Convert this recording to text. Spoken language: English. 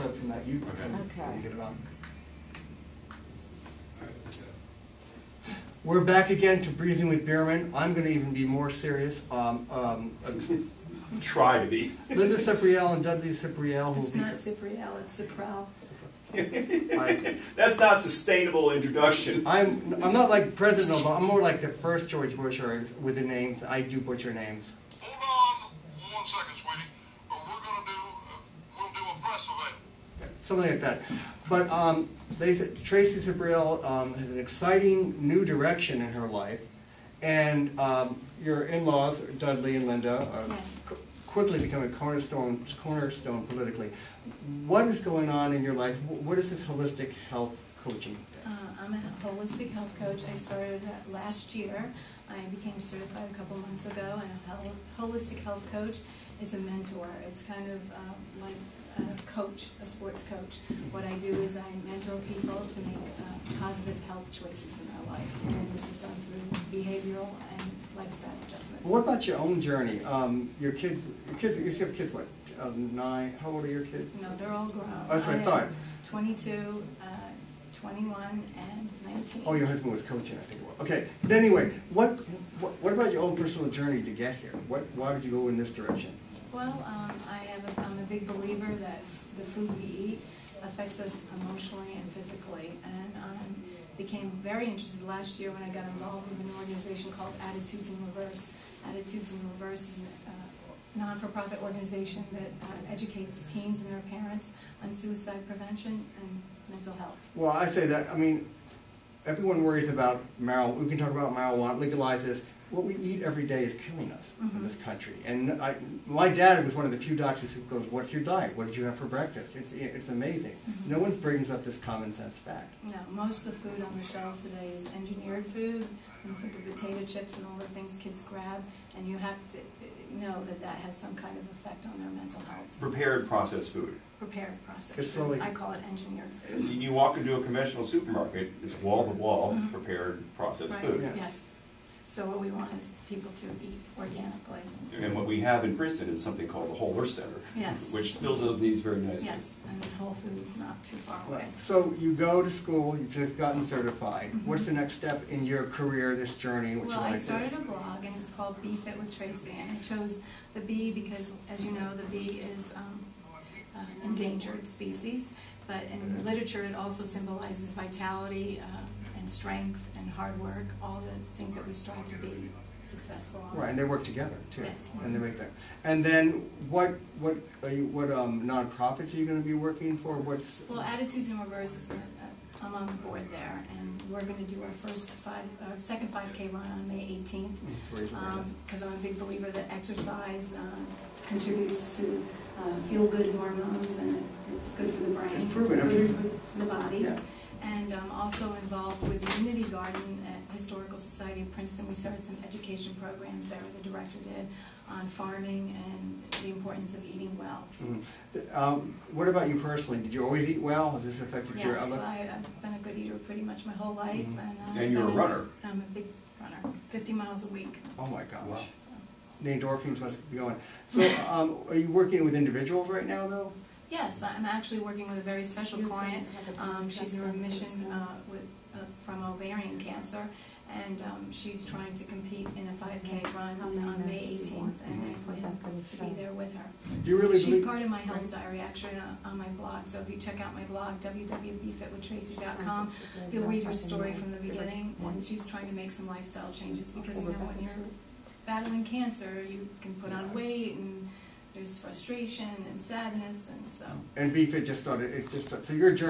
clip from that YouTube. Okay. Okay. Get it on. All right, yeah. We're back again to Breezin with Bierman. I'm gonna even be more serious. Um, um, Try to be. Linda Cipriel and Dudley Cipriel who It's will be. not Cipriel, it's Cipral. I- That's not sustainable introduction. I'm, I'm not like President Obama, I'm more like the first George Bush or with the names, I do butcher names. Something like that. But um, they said Tracy Sabriel um, has an exciting new direction in her life, and um, your in-laws Dudley and Linda are Yes. qu- quickly becoming cornerstone cornerstone politically. What is going on in your life? What is this holistic health coaching thing? Uh, I'm a holistic health coach. I started uh, last year. I became certified a couple months ago, and a holistic health coach is a mentor. It's kind of um, like a coach, a sports coach. What I do is I mentor people to make uh, positive health choices in their life, and this is done through behavioral and lifestyle adjustments. What about your own journey? Um, your kids, your kids, you have kids. What? Uh, nine. How old are your kids? No, they're all grown. Oh, that's what I have thought. 22, uh, 21, and 19. Oh, your husband was coaching, I think it was. Okay, but anyway, what, what, what about your own personal journey to get here? What, why did you go in this direction? Well, um, I have a, I'm a big believer that the food we eat affects us emotionally and physically. And I became very interested last year when I got involved with an organization called Attitudes in Reverse. Attitudes in Reverse is a uh, non-for-profit organization that uh, educates teens and their parents on suicide prevention and mental health. Well, I say that, I mean, everyone worries about marijuana, we can talk about marijuana, legalize this. What we eat every day is killing us in Mhm. this country. And I, my dad was one of the few doctors who goes, what's your diet? What did you have for breakfast? It's, it's amazing. Mhm. No one brings up this common sense fact. No, most of the food on the shelves today is engineered food. When you think of potato chips and all the things kids grab, and you have to uh, know that that has some kind of effect on their mental health. Prepared processed food. Prepared processed It's food. slowly- I call it engineered food. you walk into a conventional supermarket, it's wall to wall Mhm. prepared processed Right, food. Yeah. yes. So what we want is people to eat organically. And what we have in Princeton is something called the Whole Earth Center. Yes. Which fills those needs very nicely. Yes, and Whole Foods not too far away. So you go to school, you've just gotten certified. Mhm. What's the next step in your career, this journey, what you Well, want I to do? started a blog and it's called Bee Fit with Tracy, and I chose the bee because, as you know, the bee is um, uh, endangered species, but in literature it also symbolizes vitality uh, and strength and hard work, all the things that we strive to be successful on. Right, and they work together too. Yes. And they make that. And then what what are you, what um nonprofits are you going to be working for? What's Well, Attitudes in Reverse is, uh, I'm on the board there, and we're gonna do our first five, our second five K run on May eighteenth. to raise awareness? because I'm a big believer that exercise um, contributes to uh, feel-good hormones and it's good for the brain. It's proven. Good for, for the body. Yeah. And I'm also involved with the Unity Garden at Historical Society of Princeton. We started some education programs there, the director did, on farming and the importance of eating well. Mhm. Um, what about you personally? Did you always eat well? Has this affected your Yes, outlook? I, I've been a good eater pretty much my whole life. Mhm. And, uh, And you're a runner. I'm a big runner, 50 miles a week. Oh my gosh. Wow. So. The endorphins must be going. So, um, are you working with individuals right now, though? Yes, I'm actually working with a very special client. Um, she's in remission uh, with, uh, from ovarian cancer, and um, she's trying to compete in a 5K run on May 18th, and I plan to be there with her. Do you really She's believe? part of my health diary, actually, uh, on my blog, so if you check out my blog, www.beefitwithtracy.com, you'll read her story from the beginning, and she's trying to make some lifestyle changes, because, you know, when you're battling cancer, you can put on weight, and there's frustration and sadness, and so. And BFIT just started. It's just started. so your journey.